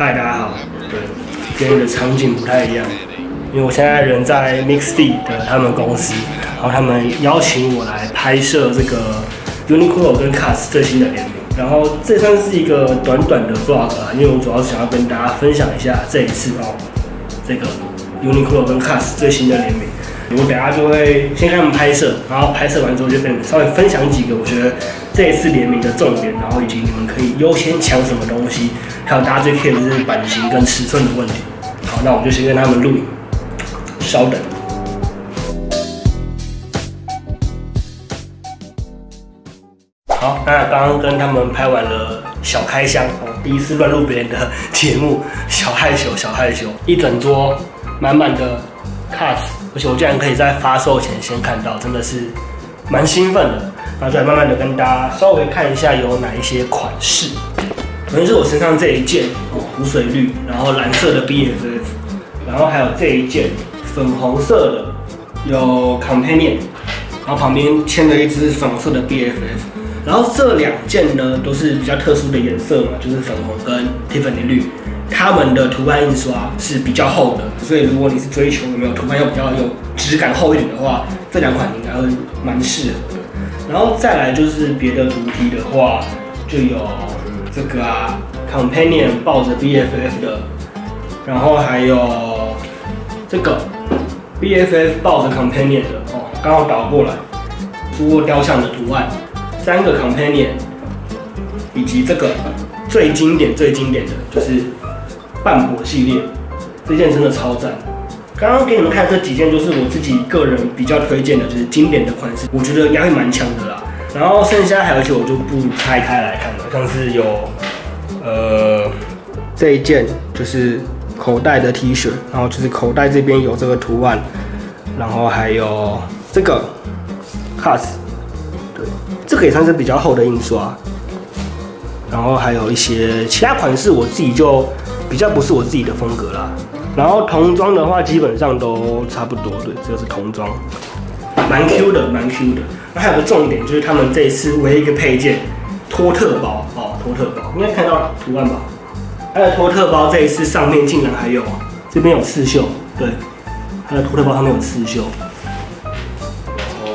嗨，大家好。对，今天的场景不太一样，因为我现在人在 Mixed 的他们公司，然后他们邀请我来拍摄这个 Uniqlo 跟 CAS 最新的联名，然后这算是一个短短的 vlog 啊，因为我主要是想要跟大家分享一下这一次哦，这个 Uniqlo 跟 CAS 最新的联名。我等下就会先跟他们拍摄，然后拍摄完之后就跟你们稍微分享几个我觉得这次联名的重点，然后以及你们可以优先抢什么东西，还有大家最 care 的是版型跟尺寸的问题。好，那我就先跟他们录影，稍等。好，那刚刚跟他们拍完了小开箱，哦，第一次乱录别人的节目，小害羞，小害羞，一整桌满满的 CAS。而且我竟然可以在发售前先看到，真的是蛮兴奋的。然后再慢慢的跟大家稍微看一下有哪一些款式。首先是我身上这一件哦，湖水绿，然后蓝色的 BFF，然后还有这一件粉红色的有 Companion，然后旁边牵了一只粉红色的 BFF。然后这两件呢都是比较特殊的颜色嘛，就是粉红跟 Tiffany 绿。他们的图案印刷是比较厚的，所以如果你是追求有没有图案又比较有质感厚一点的话，这两款应该会蛮适合。然后再来就是别的主题的话，就有这个啊，Companion 抱着 BFF 的，然后还有这个 BFF 抱着 Companion 的哦，刚好倒过来，猪窝雕像的图案，三个 Companion，以及这个最经典最经典的就是。半博系列这件真的超赞，刚刚给你们看这几件，就是我自己个人比较推荐的，就是经典的款式，我觉得应该会蛮强的啦。然后剩下还有一些我就不拆开来看了，像是有呃这一件就是口袋的 T 恤，然后就是口袋这边有这个图案，然后还有这个 CAS，对，这个也算是比较厚的印刷。然后还有一些其他款式，我自己就。比较不是我自己的风格啦，然后童装的话基本上都差不多，对，这个是童装，蛮 Q 的，蛮 Q 的。那还有个重点就是他们这一次唯一一个配件，托特包哦，托特包，应该看到图案吧？它的托特包这一次上面竟然还有，这边有刺绣，对，它的托特包上面有刺绣，然后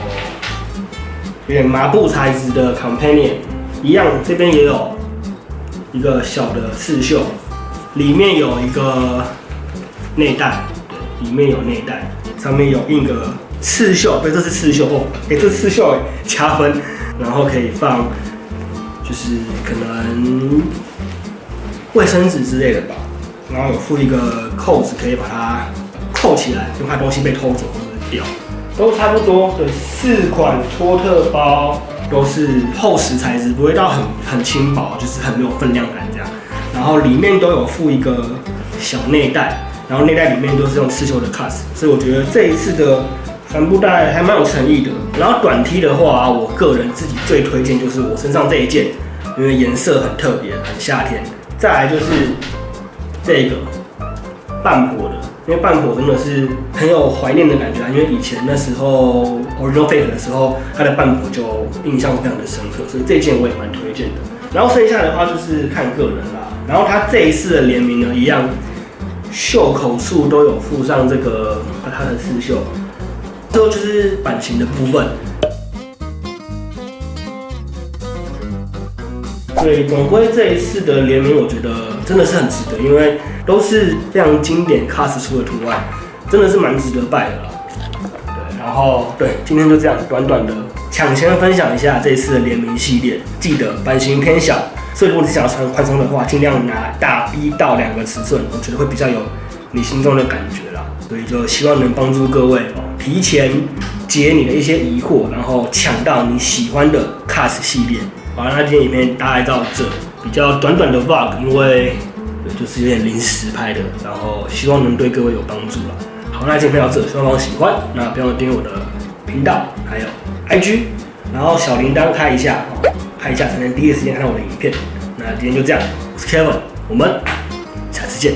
有点麻布材质的 Companion，一样，这边也有一个小的刺绣。里面有一个内袋，对，里面有内袋，上面有印个刺绣，对，这是刺绣哦，哎，这是刺绣，哎，加分，然后可以放，就是可能卫生纸之类的吧，然后有附一个扣子，可以把它扣起来，就怕东西被偷走或者掉，都差不多，对，四款托特包都是厚实材质，不会到很很轻薄，就是很没有分量感这样。然后里面都有附一个小内袋，然后内袋里面都是用刺绣的 CAS，所以我觉得这一次的帆布袋还蛮有诚意的。然后短 T 的话，我个人自己最推荐就是我身上这一件，因为颜色很特别，很夏天。再来就是这个半薄的，因为半薄真的是很有怀念的感觉啊，因为以前那时候 Original Fake 的时候，它的半薄就印象非常的深刻，所以这件我也蛮推荐的。然后剩下的话就是看个人啦。然后它这一次的联名呢，一样袖口处都有附上这个它的刺绣。最后就是版型的部分。所以总归这一次的联名，我觉得真的是很值得，因为都是非常经典 CAS 出的图案，真的是蛮值得拜的。对，然后对，今天就这样短短的抢先分享一下这一次的联名系列，记得版型偏小。所以如果你想要穿宽松的话，尽量拿大一到两个尺寸，我觉得会比较有你心中的感觉啦。所以就希望能帮助各位哦，提前解你的一些疑惑，然后抢到你喜欢的 CAS 系列。好，那今天影片大概到这，比较短短的 vlog，因为就是有点临时拍的，然后希望能对各位有帮助了。好，那今天到这，希望大家喜欢，那不要订阅我的频道，还有 IG，然后小铃铛开一下。看一下才能第一时间看到我的影片。那今天就这样，我是 Kevin，我们下次见。